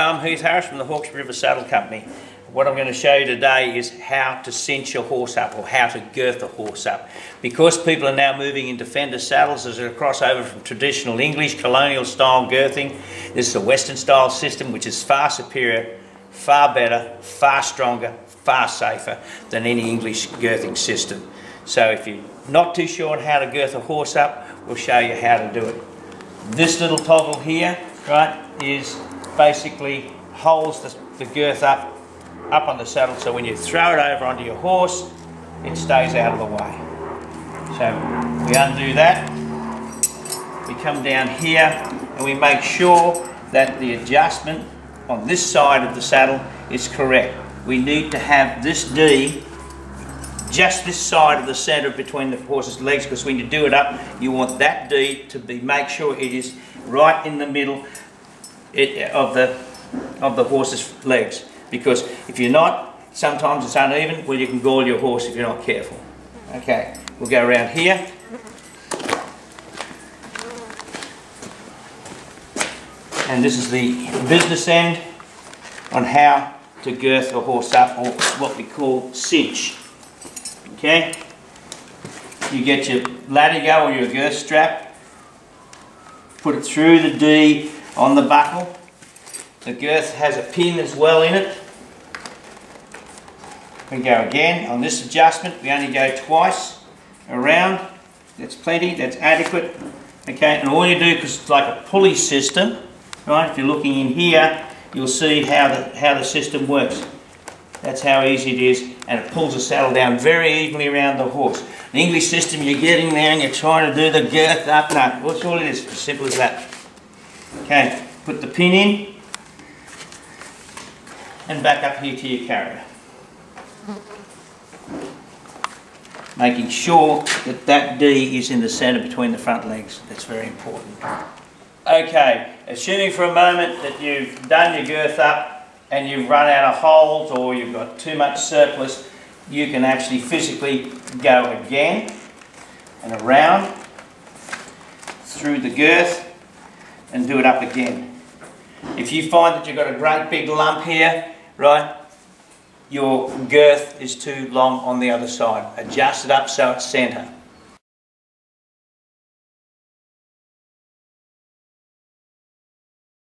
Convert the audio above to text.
I'm Heath Harris from the Hawkes River Saddle Company. What I'm going to show you today is how to cinch a horse up or how to girth a horse up. Because people are now moving into fender saddles as a crossover from traditional English colonial style girthing, this is a Western style system which is far superior, far better, far stronger, far safer than any English girthing system. So if you're not too sure on how to girth a horse up, we'll show you how to do it. This little toggle here, right, is basically holds the, the girth up up on the saddle so when you throw it over onto your horse it stays out of the way. So we undo that, we come down here and we make sure that the adjustment on this side of the saddle is correct. We need to have this D just this side of the centre between the horse's legs because when you do it up you want that D to be make sure it is right in the middle it, of the of the horse's legs. Because if you're not sometimes it's uneven well you can gall your horse if you're not careful. Okay we'll go around here. And this is the business end on how to girth a horse up or what we call cinch. Okay? You get your latigo or your girth strap, put it through the D on the buckle. The girth has a pin as well in it. We go again on this adjustment, we only go twice around. That's plenty, that's adequate. Okay, and all you do, because it's like a pulley system, right? If you're looking in here, you'll see how the, how the system works. That's how easy it is, and it pulls the saddle down very evenly around the horse. The English system, you're getting there and you're trying to do the girth up. No, that's all it is, as simple as that. Okay, put the pin in, and back up here to your carrier. Making sure that that D is in the centre between the front legs. That's very important. Okay, assuming for a moment that you've done your girth up, and you've run out of holes or you've got too much surplus, you can actually physically go again and around through the girth and do it up again. If you find that you've got a great big lump here, right, your girth is too long on the other side. Adjust it up so it's centre.